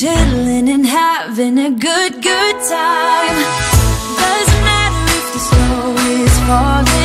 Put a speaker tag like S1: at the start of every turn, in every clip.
S1: chilling and having a good, good time. Doesn't matter if the snow is falling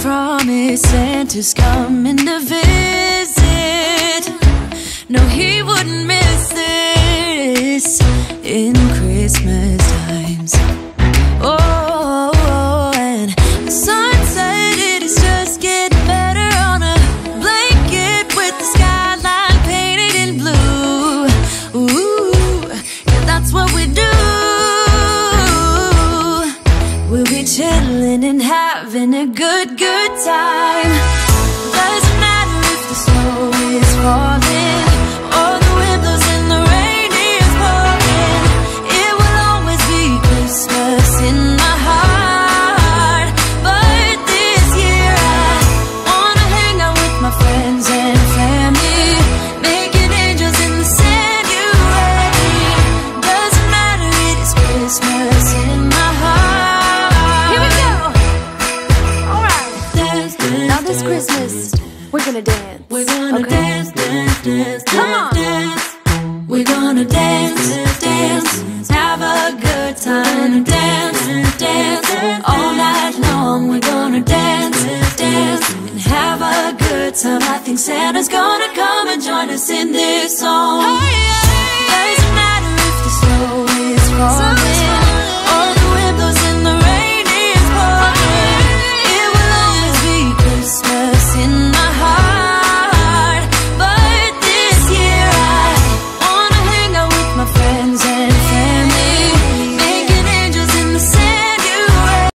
S1: promise Santa's coming to visit. Having a good, good time. This dance,
S2: Christmas,
S1: dance.
S2: we're gonna dance.
S1: We're gonna
S2: okay?
S1: dance, dance, dance,
S2: Come on.
S1: dance. We're gonna dance, dance, have a good time, dance, dance, all night long. We're gonna dance, dance, and have a good time. I think Santa's gonna come and join us in this song. Oh,